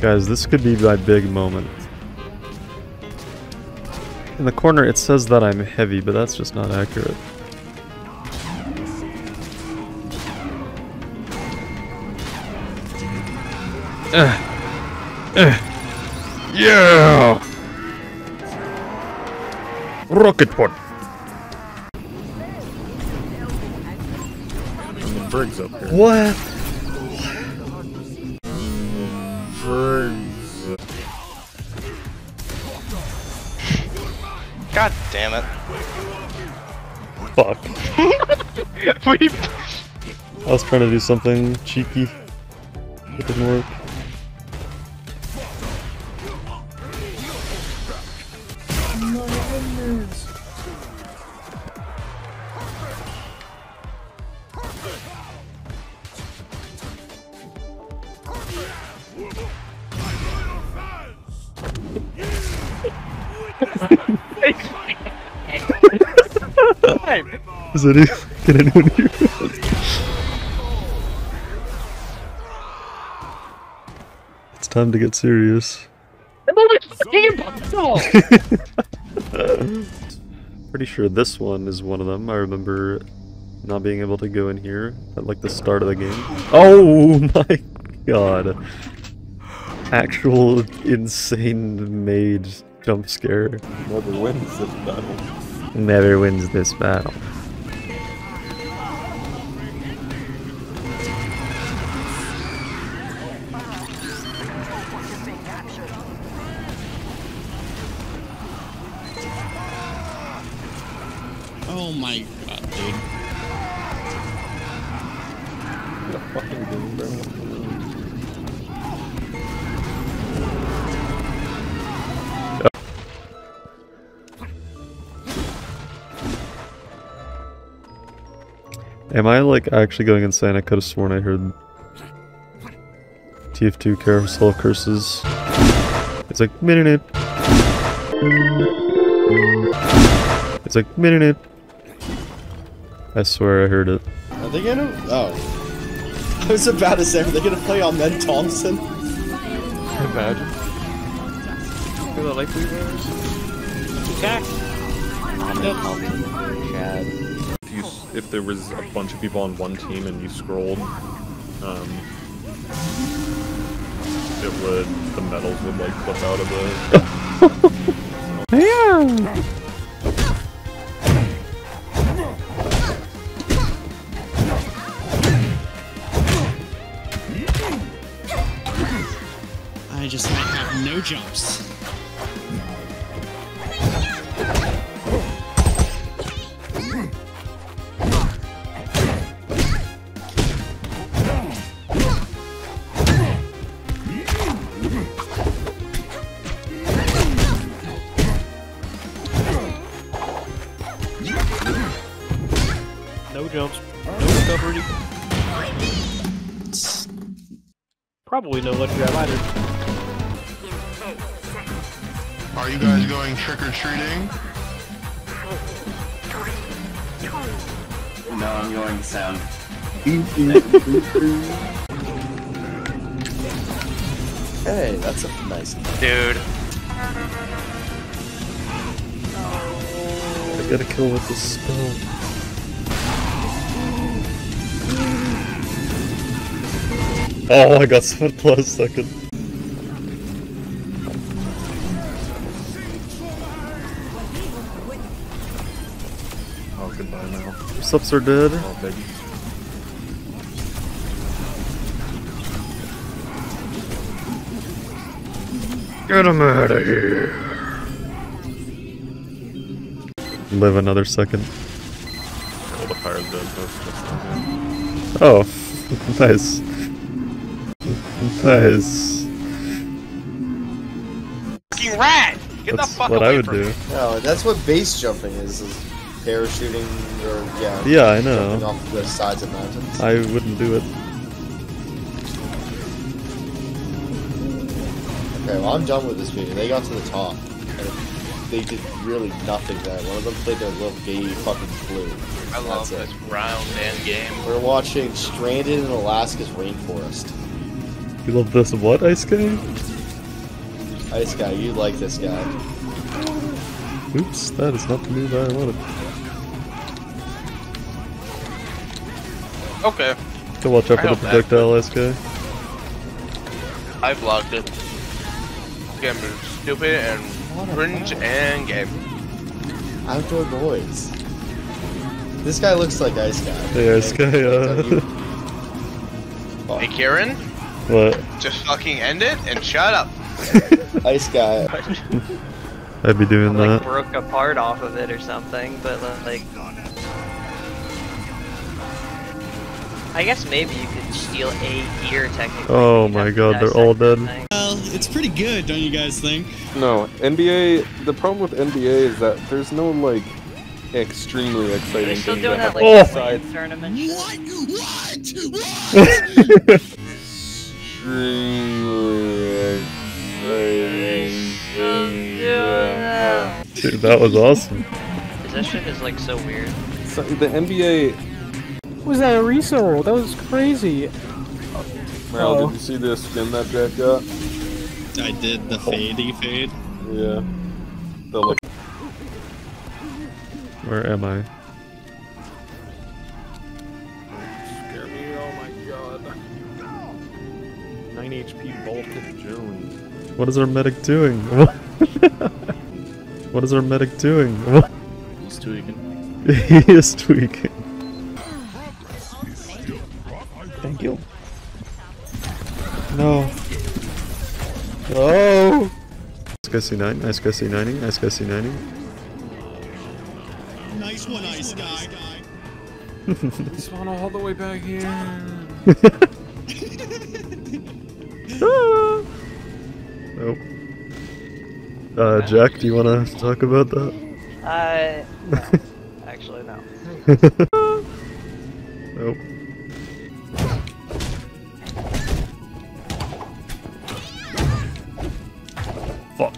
Guys, this could be my big moment. In the corner it says that I'm heavy, but that's just not accurate. Uh, uh, yeah! Rocket pod. And the Briggs up here. What? God damn it. Fuck. we I was trying to do something cheeky. It didn't work. Is that it? Can anyone hear us? It's time to get serious. Pretty sure this one is one of them. I remember not being able to go in here at like the start of the game. Oh my god. Actual insane made jump scare. Never wins this battle. Never wins this battle. Am I like actually going insane? I could have sworn I heard TF2 carousel curses. It's like minute. It's like minute. I swear I heard it. Are they gonna? Oh. I was about to say, are they gonna play on Ned Thompson? Imagine. Look at the light blue bears. If, you, s- if there was a bunch of people on one team and you scrolled, um, it would, the medals would like flip out of the. I just might have no jumps. Probably no lucky grab either. Are you guys going trick or treating? No, I'm going sound. hey, that's a nice. Dude. I gotta kill with this spell. Oh, I got split plus second. Oh, goodbye now. Subs are dead. Oh, baby. Get him out of here. Live another second. All the fire dead, that's just like Oh, nice. Nice. Fucking rat! Get That's the fuck what away I would from do. me. No, that's what base jumping is. is parachuting or yeah. Yeah, I know. off the sides of mountains. I wouldn't do it. Okay, well I'm done with this video. They got to the top. And they did really nothing there. One of them played their little gay fucking flute. I love That's this it. round man game. We're watching Stranded in Alaska's Rainforest. You love this what, Ice Guy? Ice guy, you like this guy. Oops, that is not the move I wanted. Okay, So watch out for the hope that- projectile, Ice Guy. I blocked it. Game is stupid and cringe and game. Outdoor boys. This guy looks like Ice guy. Hey, Ice Guy, uh... Hey Kieran, what? just fucking end it and shut up. Ice guy. I'd be doing like that. broke a part off of it or something, but uh, like I guess maybe you could steal a gear technically. Oh my god, they're all dead. Well, it's pretty good, don't you guys think? No, NBA. The problem with NBA is that there's no like extremely Are exciting they still things doing that that like Oh. tournament? What? What? What? extremely exciting. Dude, that was awesome. This shit is like so weird. So the NBA. What Was that a resold? That was crazy. Mal, Oh. did you see the skin that Jack got? I did the fadey fade. Yeah. The like. Where am I? 9 HP Baltic Jones. What is our medic doing? what is our medic doing? What? He's tweaking. he is tweaking. Thank you. No. No. Nice guy C9, nice guy C90, nice guy C90. Nice one, ice guy. Spawn all the way back here. Nope. Uh, Jack, do you want to talk about that? I no. actually no. Nope. Fuck.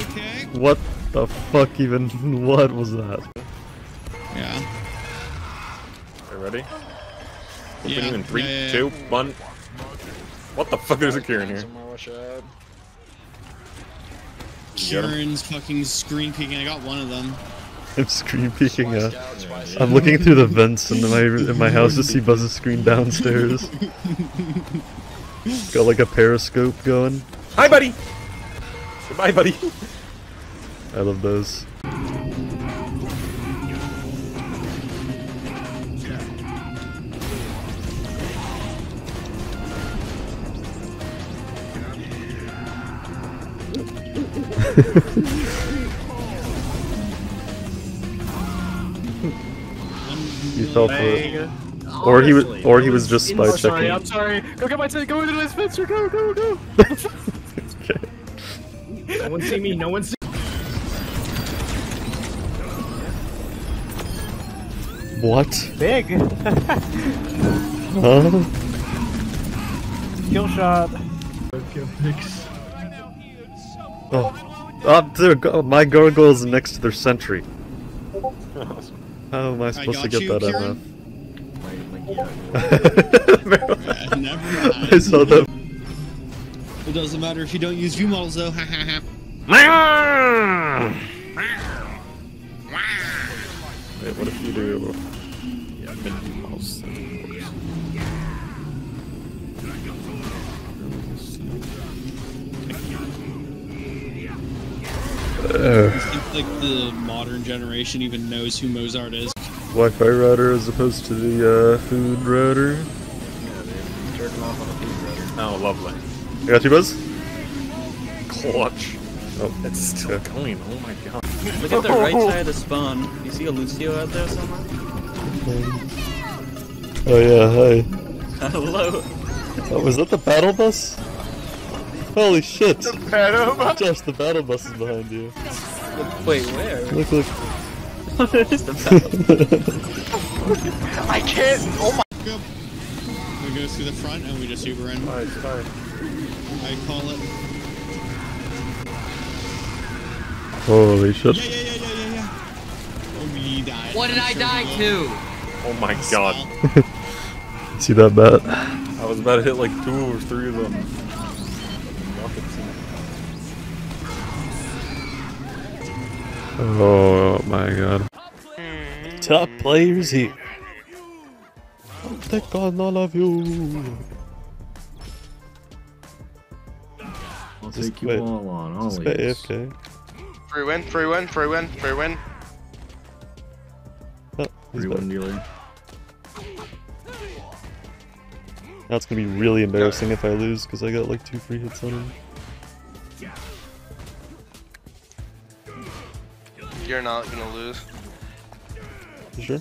Okay. What the fuck even? What was that? Yeah. Are you ready? Yeah. In three, yeah, yeah, yeah. two, one. What the fuck? is a Kieran here. Kieran's fucking screen peeking. I got one of them. I'm screen peeking out. I'm looking through the vents in my in my house to see Buzz's screen downstairs. Got like a periscope going. Hi, buddy. Goodbye, buddy. I love those. You fell for it. Or he was, or he was just oh, spy I'm sorry. I'm sorry. Go get my t- go into my Spencer. Go, go, go. Okay. no one see me. No one see. What? Big. Huh? Kill shot. Oh, oh dude, go- my gargoyle's next to their sentry. How am I supposed to get you, that Kieran. MF? Uh, never mind. I saw that. It doesn't matter if you don't use view models though. Ha ha ha. Wait, what if you do? Yeah, Uh, I think like the modern generation even knows who Mozart is. Wi-Fi router as opposed to the uh, food router. Yeah, they turned off on the food router. Oh, lovely. I got you, Buzz. Clutch. Oh, It's still okay. going. Oh my god. Look at the right side of the spawn. You see a Lucio out there somewhere? Oh yeah, hi. Hello. Oh, was that the battle bus? Holy shit! Battle bus? Josh, the battle bus is behind you. Wait, where? Look, look. Where's the battle? I can't. Oh my. Go. We go through the front and we just Uber in. Alright, fine. I call it. Holy shit. Yeah, yeah, yeah, yeah, yeah, yeah. Oh, we died. What did I die to? Oh my god. See that bet? I was about to hit like two or three of them. Oh my god. Top players here. I'll take on all of you. I'll Just take you wait. all on, Just always. stay AFK. Free win, free win, free win, free win. Oh, he's Free back. one dealer. Now it's gonna be really embarrassing if I lose because I got like two free hits on him. You're not gonna lose. You sure?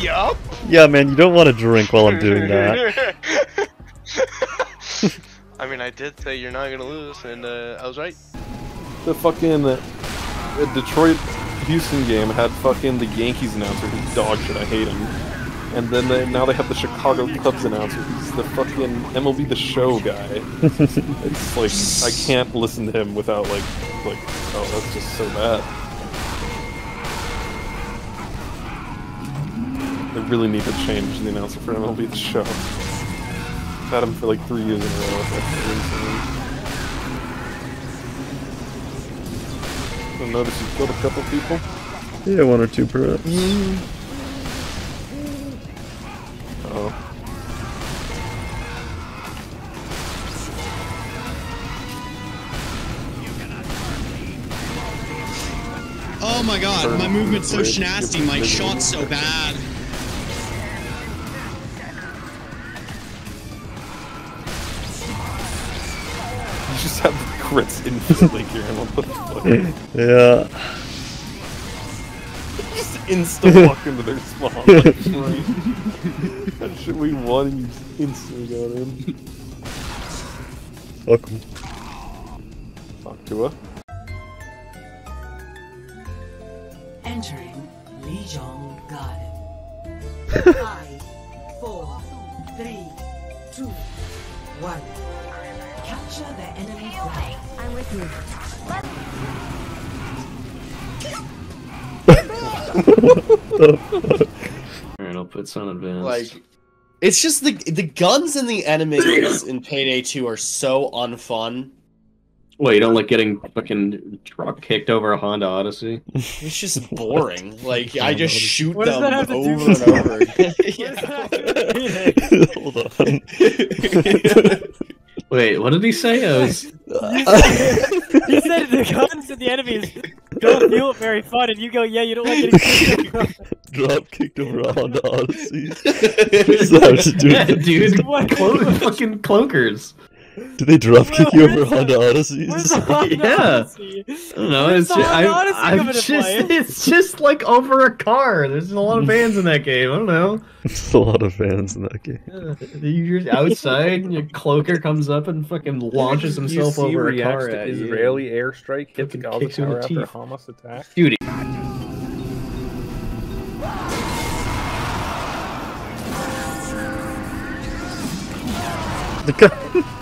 yup. Yeah, man, you don't want to drink while I'm doing that. I mean, I did say you're not gonna lose, and uh, I was right. The fucking uh, Detroit Houston game had fucking the Yankees announcer who's dog shit. I hate him. And then they, now they have the Chicago Cubs announcer who's the fucking MLB The Show guy. it's like I can't listen to him without like like oh that's just so bad. They really need to change the announcer for MLB The Show. I've had him for like three years in a row. I noticed you killed a couple people. Yeah, one or two perhaps. Oh. My god, my movement's so nasty, my shot's so bad. You just have the crits instantly, Kieran. What the fuck? Yeah. just insta walk into their spawn. Like, right. that shit we won and you just instantly got in. Fuck 'em. Fuck Tua. Five, four, three, two, one. Capture the enemy flag. I'm with you. Alright, I'll put some advance. Like, it's just the the guns and the enemies in Payday 2 are so unfun. What, you don't like getting fucking drop kicked over a Honda Odyssey? It's just boring. Like I just shoot What them that have to do over and over again. Hold on. Wait, what did he say? I was... he said the guns and the enemies don't feel very fun, and you go, yeah, you don't like getting Drop kicked over a Honda Odyssey. What does that have to do yeah, with it? dude. Clo- fucking cloakers. Do they drop kick you over Honda Odysseys? yeah. I don't know. Where's It's just, I, I'm just, it's just like over a car. There's a lot of fans in that game. I don't know. There's a lot of fans in that game. Yeah, You're outside, and your cloaker comes up and fucking launches himself You see over a reacts car to at you. Israeli airstrike hits Fucking Gaza kicks the Tower after teeth. Hamas attack. Dude, The.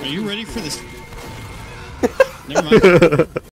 Are you ready for this? Never mind.